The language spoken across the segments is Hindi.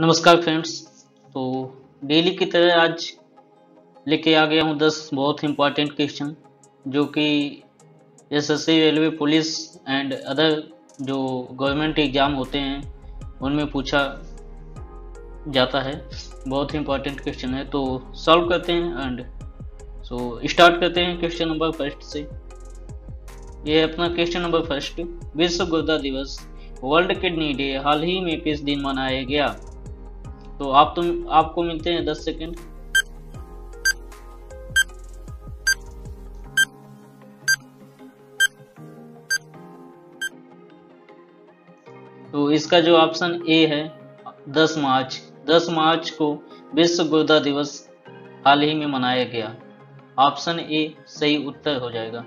नमस्कार फ्रेंड्स। तो डेली की तरह आज लेके आ गया हूँ दस बहुत इंपॉर्टेंट क्वेश्चन जो कि SSC railway police and other जो गवर्नमेंट एग्ज़ाम होते हैं, उनमें पूछा जाता है। बहुत ही इंपॉर्टेंट क्वेश्चन है। तो सॉल्व करते हैं एंड सो स्टार्ट करते हैं क्वेश्चन नंबर फ़र्स्ट से। ये अपना क्वेश्चन नंबर फ़र्स्ट विश्व गुर्दा दिवस। World kidney day. हाल ही में किस दिन मनाया गया? तो आप तुम, आपको मिलते हैं दस सेकेंड। तो इसका जो ऑप्शन ए है 10 मार्च। 10 मार्च को विश्व गुर्दा दिवस हाल ही में मनाया गया। ऑप्शन ए सही उत्तर हो जाएगा।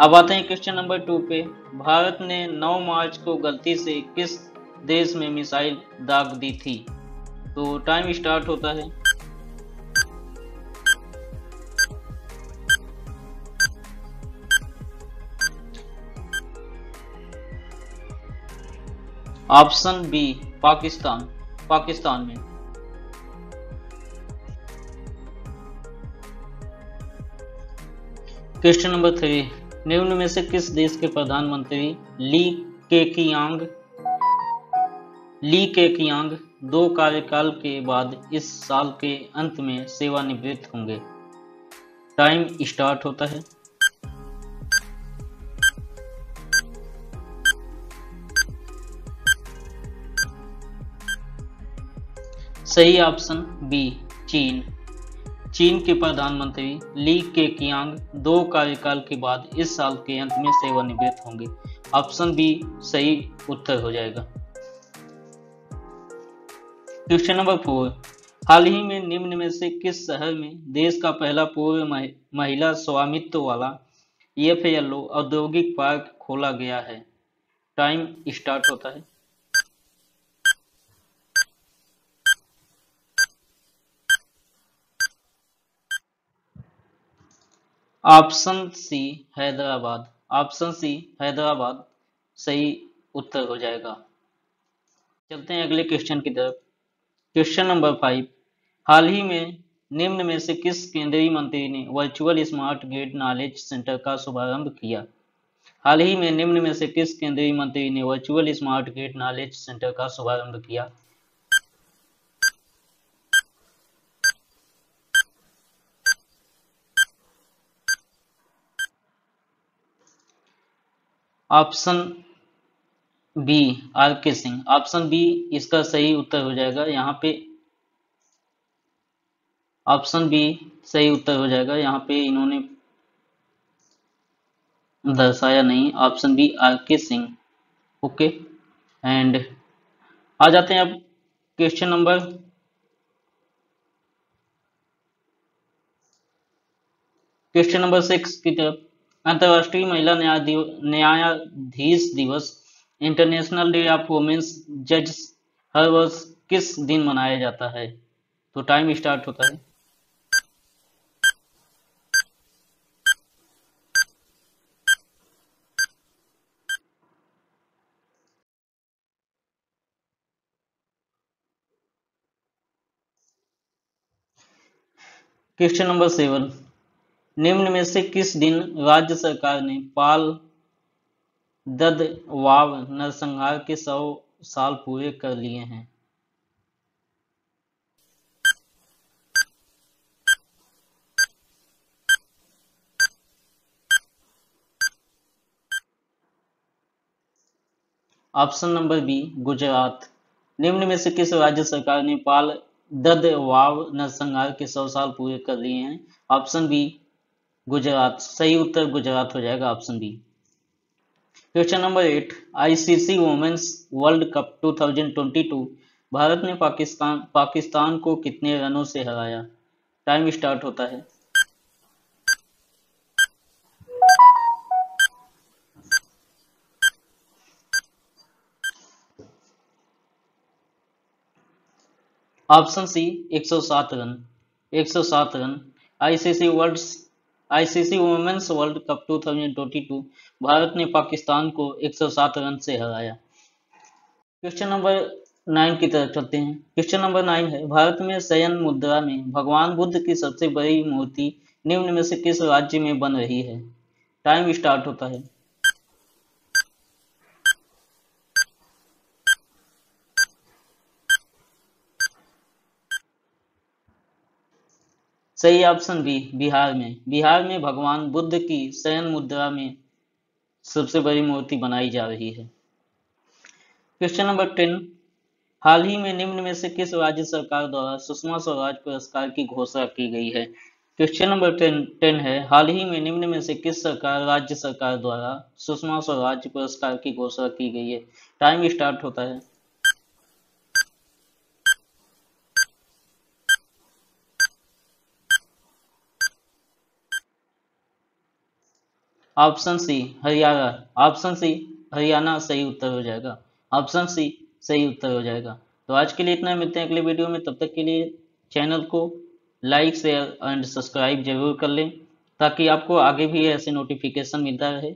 अब आते हैं क्वेश्चन नंबर टू पे। भारत ने 9 मार्च को गलती से किस देश में मिसाइल दाग दी थी। तो टाइम स्टार्ट होता है। ऑप्शन बी पाकिस्तान पाकिस्तान में। क्वेश्चन नंबर थ्री निम्न में से किस देश के प्रधानमंत्री ली केकियांग ली केकियांग दो कार्यकाल के बाद इस साल के अंत में सेवानिवृत्त होंगे। टाइम स्टार्ट होता है। सही ऑप्शन बी, चीन। चीन के प्रधानमंत्री ली के कियांग दो कार्यकाल के बाद इस साल के अंत में सेवानिवृत्त होंगे। ऑप्शन बी, सही उत्तर हो जाएगा। क्वेश्चन नंबर फोर हाल ही में निम्न में से किस शहर में देश का पहला पूर्व महिला स्वामित्व वाला एफ़ औद्योगिक पार्क खोला गया है? टाइम स्टार्ट होता है। Option C, Hyderabad. Option C, Hyderabad. सही उत्तर हो जाएगा। चलते हैं अगले क्वेश्चन की तरफ़। Question number five. हाल ही में निम्न में से किस केंद्रीय मंत्री ने virtual smart gate knowledge centre का शुभारंभ किया? हाल ही में निम्न में से किस केंद्रीय मंत्री ने virtual smart gate knowledge centre का शुभारंभ किया? ऑप्शन बी आर के सिंह ऑप्शन बी इसका सही उत्तर हो जाएगा यहाँ पे। ऑप्शन बी सही उत्तर हो जाएगा यहाँ पे इन्होंने दर्शाया नहीं। ऑप्शन बी आर के सिंह ओके एंड आ जाते हैं अब question number question number six की तरफ़। अंतर्राष्ट्रीय महिला न्यायाधीश दिवस इंटरनेशनल डे ऑफ़ वुमेन्स जज हर वर्ष किस दिन मनाया जाता है? तो टाइम स्टार्ट होता है। क्वेश्चन नंबर सेवन निम्न में से किस दिन राज्य सरकार ने पाल दद, वाव, नरसंहार के सौ साल पूरे कर लिए हैं। Option number B, Gujarat. निम्न में से किस राज्य सरकार ने पाल दद, वाव, नरसंहार के सौ साल पूरे कर लिए हैं? Option B, Gujarat. सही उत्तर गुजरात हो जाएगा, option B. Question number eight ICC women's world cup 2022 Bharat ने पाकिस्तान पाकिस्तान को कितने रनों से हराया? टाइम स्टार्ट होता है। Option C 107 run. 107 run. ICC world ICC women's world cup 2022 Bharat ने पाकिस्तान को 107 रन से हराया। क्वेश्चन नंबर नाइन की तरफ़ चलते हैं। क्वेश्चन नंबर नाइन है, भारत में शयन मुद्रा में भगवान बुद्ध की सबसे बड़ी मूर्ति निम्न में से किस राज्य में बन रही है? टाइम स्टार्ट होता है। सही ऑप्शन बी, बिहार में। बिहार में भगवान बुद्ध की शयन मुद्रा में सबसे बड़ी मूर्ति बनाई जा रही है। क्वेश्चन नंबर टेन हाल ही में निम्न में से किस राज्य सरकार द्वारा सुषमा स्वराज पुरस्कार की घोषणा की गई है? क्वेश्चन नंबर टेन टेन है, हाल ही में निम्न में से किस सरकार, राज्य सरकार द्वारा सुषमा स्वराज पुरस्कार की घोषणा की गई है? टाइम स्टार्ट होता है। Option C Haryana. Option C Haryana सही उत्तर हो जाएगा। ऑप्शन सी सही उत्तर हो जाएगा। तो आज के लिए इतना, मिलते हैं अगले वीडियो में। तब तक के लिए चैनल को लाइक शेयर एंड सब्सक्राइब ज़रूर कर लें, ताकि आपको आगे भी ऐसे नोटिफिकेशन मिलता रहे।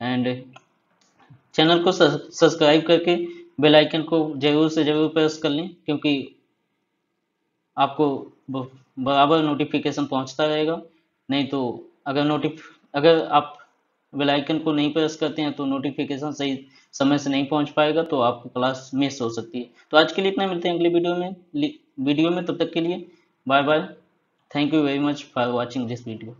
एंड चैनल को सब्सक्राइब करके बेल आइकन को ज़रूर से ज़रूर प्रेस कर लें, क्योंकि आपको बराबर नोटिफिकेशन पहुँचता रहेगा। नहीं तो अगर नोटिफ अगर आप बेल आइकन को नहीं प्रेस करते हैं तो नोटिफिकेशन सही समय से नहीं पहुँच पाएगा तो आपको क्लास मिस हो सकती है। तो आज के लिए इतना, मिलते हैं अगले वीडियो में वीडियो में, तब तक के लिए bye bye thank you very much for watching this video